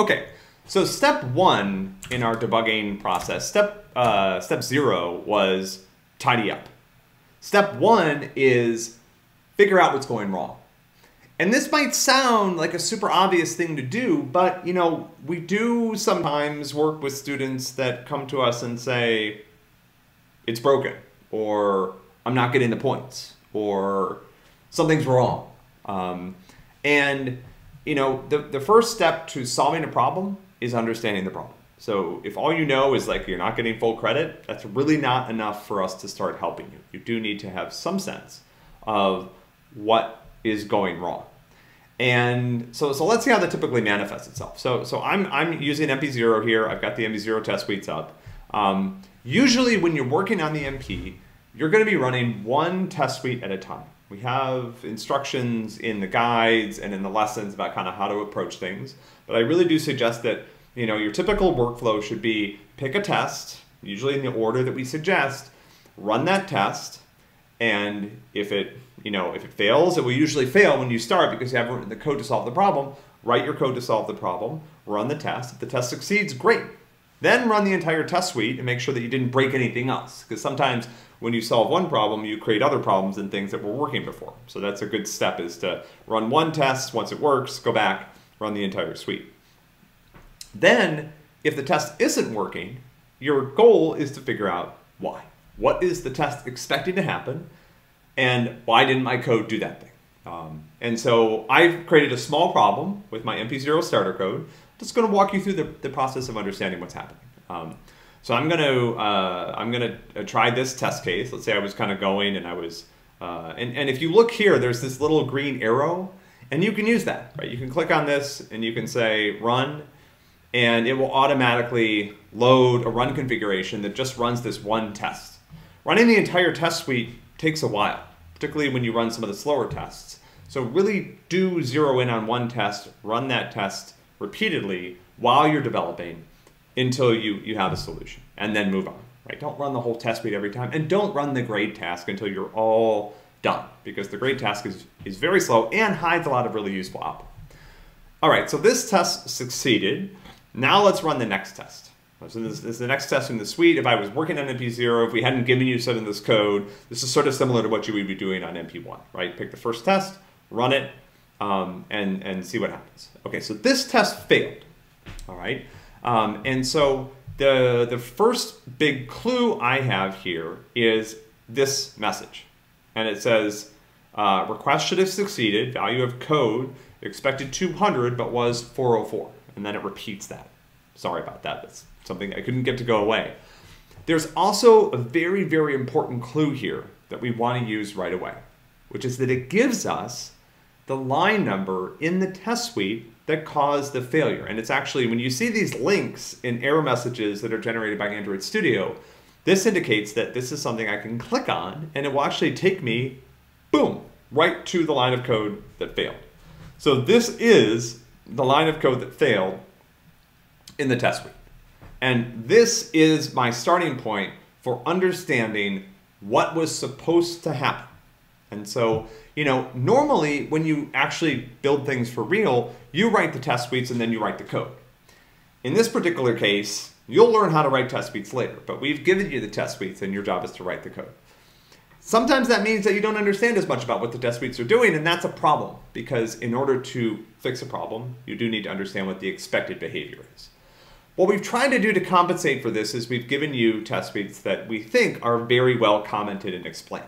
Okay, so step one in our debugging process, step, uh, step zero was tidy up. Step one is figure out what's going wrong. And this might sound like a super obvious thing to do, but you know, we do sometimes work with students that come to us and say, it's broken, or I'm not getting the points, or something's wrong. Um, and you know, the, the first step to solving a problem is understanding the problem. So if all you know is like you're not getting full credit, that's really not enough for us to start helping you. You do need to have some sense of what is going wrong. And so, so let's see how that typically manifests itself. So, so I'm, I'm using MP0 here. I've got the MP0 test suites up. Um, usually when you're working on the MP, you're going to be running one test suite at a time. We have instructions in the guides and in the lessons about kind of how to approach things. But I really do suggest that you know your typical workflow should be pick a test, usually in the order that we suggest, run that test, and if it you know if it fails, it will usually fail when you start because you haven't written the code to solve the problem. Write your code to solve the problem, run the test. If the test succeeds, great. Then run the entire test suite and make sure that you didn't break anything else. Because sometimes when you solve one problem, you create other problems in things that were working before. So that's a good step is to run one test. Once it works, go back, run the entire suite. Then, if the test isn't working, your goal is to figure out why. What is the test expecting to happen? And why didn't my code do that thing? Um, and so I've created a small problem with my MP0 starter code. Just going to walk you through the, the process of understanding what's happening. Um, so I'm going to uh, I'm going to uh, try this test case. Let's say I was kind of going and I was, uh, and, and if you look here, there's this little green arrow and you can use that, right? You can click on this and you can say run and it will automatically load a run configuration that just runs this one test. Running the entire test suite takes a while, particularly when you run some of the slower tests. So really do zero in on one test, run that test repeatedly while you're developing until you, you have a solution and then move on, right? Don't run the whole test suite every time and don't run the grade task until you're all done because the grade task is, is very slow and hides a lot of really useful output. All right, so this test succeeded. Now let's run the next test. So this, this, is the next test in the suite. If I was working on MP0, if we hadn't given you some of this code, this is sort of similar to what you would be doing on MP1, right? Pick the first test, run it, um, and, and see what happens. Okay, so this test failed, all right? Um, and so the, the first big clue I have here is this message and it says uh, request should have succeeded, value of code expected 200 but was 404. And then it repeats that. Sorry about that. That's something I couldn't get to go away. There's also a very, very important clue here that we want to use right away, which is that it gives us the line number in the test suite that caused the failure. And it's actually, when you see these links in error messages that are generated by Android Studio, this indicates that this is something I can click on and it will actually take me, boom, right to the line of code that failed. So this is the line of code that failed in the test suite. And this is my starting point for understanding what was supposed to happen. And so, you know, normally when you actually build things for real, you write the test suites and then you write the code. In this particular case, You'll learn how to write test suites later, but we've given you the test suites and your job is to write the code. Sometimes that means that you don't understand as much about what the test suites are doing, and that's a problem because in order to fix a problem, you do need to understand what the expected behavior is. What we've tried to do to compensate for this is we've given you test suites that we think are very well commented and explained.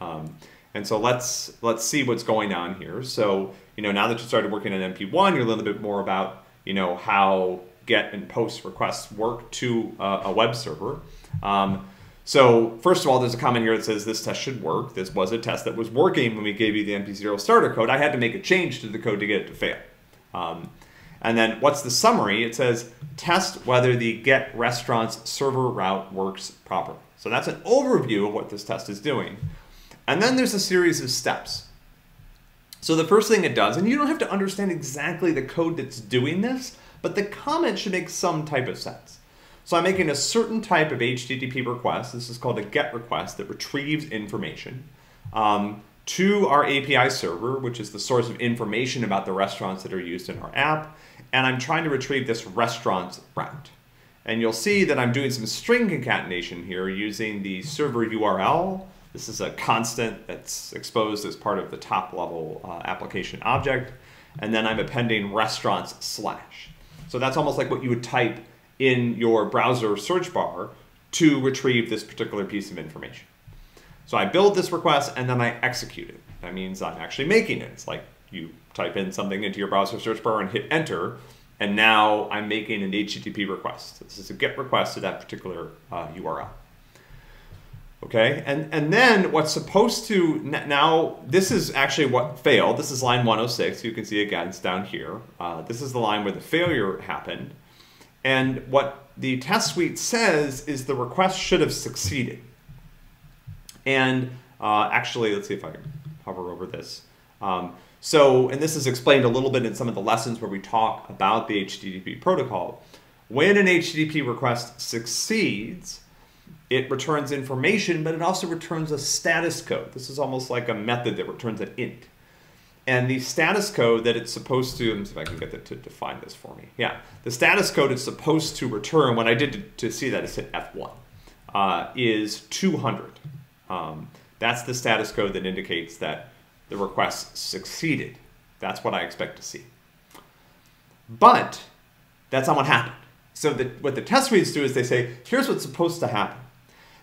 Um, and so let's let's see what's going on here. So you know now that you started working on MP1, you're a little bit more about you know how get and post requests work to uh, a web server. Um, so first of all, there's a comment here that says this test should work. This was a test that was working when we gave you the MP0 starter code. I had to make a change to the code to get it to fail. Um, and then what's the summary? It says test whether the get restaurants server route works properly. So that's an overview of what this test is doing. And then there's a series of steps. So the first thing it does, and you don't have to understand exactly the code that's doing this, but the comment should make some type of sense. So I'm making a certain type of HTTP request. This is called a GET request that retrieves information um, to our API server, which is the source of information about the restaurants that are used in our app. and I'm trying to retrieve this restaurant's route. And you'll see that I'm doing some string concatenation here using the server URL. This is a constant that's exposed as part of the top level uh, application object. And then I'm appending restaurants slash. So that's almost like what you would type in your browser search bar to retrieve this particular piece of information. So I build this request and then I execute it. That means I'm actually making it. It's like you type in something into your browser search bar and hit enter, and now I'm making an HTTP request. This is a GET request to that particular uh, URL. Okay, and, and then what's supposed to, now this is actually what failed. This is line 106, you can see again, it's down here. Uh, this is the line where the failure happened. And what the test suite says is the request should have succeeded. And uh, actually, let's see if I can hover over this. Um, so, and this is explained a little bit in some of the lessons where we talk about the HTTP protocol. When an HTTP request succeeds, it returns information, but it also returns a status code. This is almost like a method that returns an int. And the status code that it's supposed to, let me see if I can get that to define this for me. Yeah, the status code it's supposed to return, when I did to, to see that, hit F1, uh, is 200. Um, that's the status code that indicates that the request succeeded. That's what I expect to see. But that's not what happened. So the, what the test suites do is they say, here's what's supposed to happen.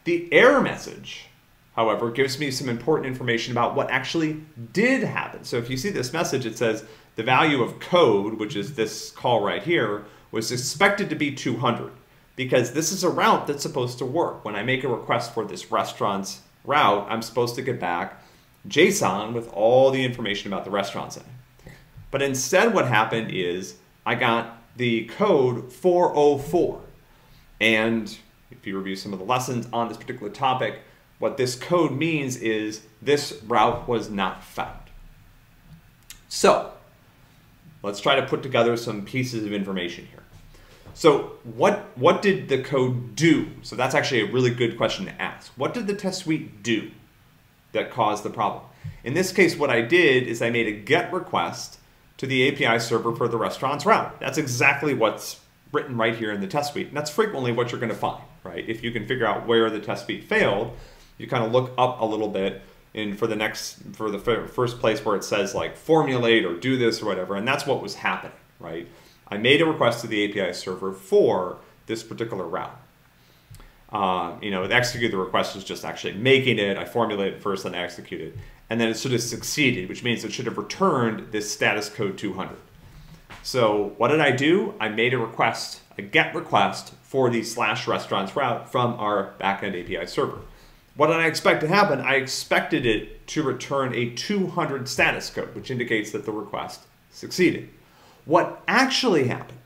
The error message, however, gives me some important information about what actually did happen. So if you see this message, it says the value of code, which is this call right here, was expected to be 200 because this is a route that's supposed to work. When I make a request for this restaurant's route, I'm supposed to get back JSON with all the information about the restaurants in it. But instead what happened is I got the code 404. And if you review some of the lessons on this particular topic, what this code means is this route was not found. So let's try to put together some pieces of information here. So what, what did the code do? So that's actually a really good question to ask. What did the test suite do? that caused the problem. In this case, what I did is I made a GET request to the API server for the restaurant's route. That's exactly what's written right here in the test suite. And that's frequently what you're going to find, right? If you can figure out where the test suite failed, you kind of look up a little bit and for the next, for the first place where it says like formulate or do this or whatever. And that's what was happening, right? I made a request to the API server for this particular route. Uh, you know, execute the request was just actually making it. I formulated first, then I executed. And then it sort of succeeded, which means it should have returned this status code 200. So what did I do? I made a request, a GET request for the slash restaurants route from our backend API server. What did I expect to happen? I expected it to return a 200 status code, which indicates that the request succeeded. What actually happened?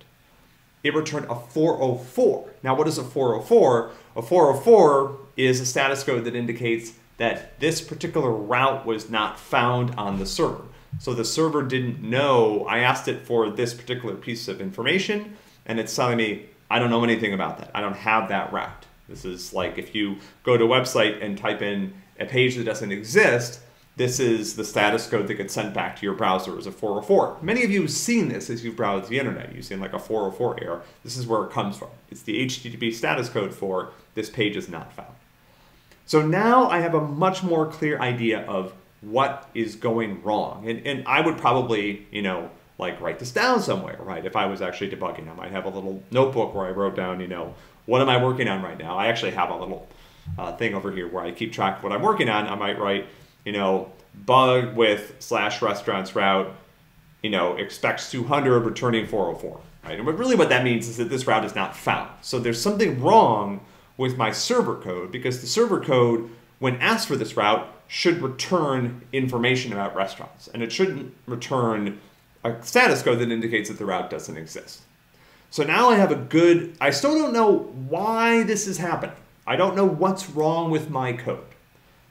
It returned a 404. Now, what is a 404? A 404 is a status code that indicates that this particular route was not found on the server. So the server didn't know, I asked it for this particular piece of information, and it's telling me, I don't know anything about that. I don't have that route. This is like if you go to a website and type in a page that doesn't exist, this is the status code that gets sent back to your browser as a 404. Many of you have seen this as you've browsed the internet. You've seen like a 404 error. This is where it comes from. It's the HTTP status code for this page is not found. So now I have a much more clear idea of what is going wrong. And, and I would probably, you know, like write this down somewhere, right? If I was actually debugging, I might have a little notebook where I wrote down, you know, what am I working on right now? I actually have a little uh, thing over here where I keep track of what I'm working on. I might write, you know, bug with slash restaurants route, you know, expects 200, returning 404, right? And really what that means is that this route is not found. So there's something wrong with my server code because the server code, when asked for this route, should return information about restaurants. And it shouldn't return a status code that indicates that the route doesn't exist. So now I have a good, I still don't know why this is happening. I don't know what's wrong with my code.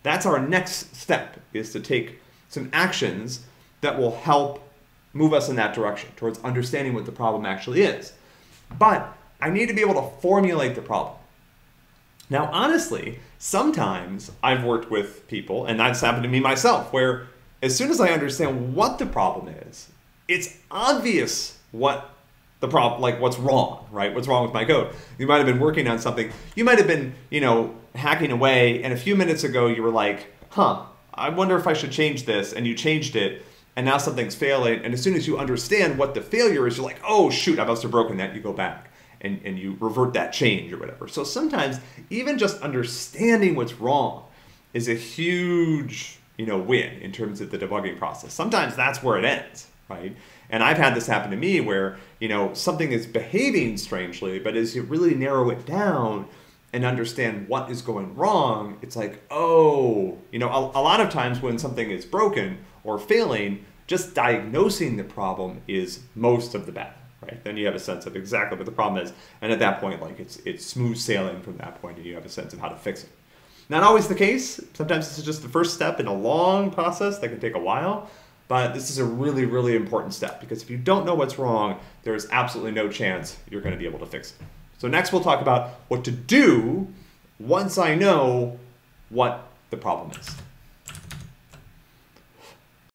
That's our next step, is to take some actions that will help move us in that direction, towards understanding what the problem actually is. But I need to be able to formulate the problem. Now, honestly, sometimes I've worked with people, and that's happened to me myself, where as soon as I understand what the problem is, it's obvious what the problem, like what's wrong, right? What's wrong with my code? You might have been working on something. You might have been, you know, hacking away, and a few minutes ago you were like, huh, I wonder if I should change this, and you changed it, and now something's failing. And as soon as you understand what the failure is, you're like, oh shoot, I must have broken that. You go back and, and you revert that change or whatever. So sometimes even just understanding what's wrong is a huge, you know, win in terms of the debugging process. Sometimes that's where it ends, right? And I've had this happen to me where, you know, something is behaving strangely, but as you really narrow it down and understand what is going wrong, it's like, oh, you know, a, a lot of times when something is broken or failing, just diagnosing the problem is most of the battle. Right? Then you have a sense of exactly what the problem is, and at that point, like it's it's smooth sailing from that point, and you have a sense of how to fix it. Not always the case. Sometimes this is just the first step in a long process that can take a while. But this is a really, really important step because if you don't know what's wrong, there is absolutely no chance you're going to be able to fix it. So next we'll talk about what to do once I know what the problem is.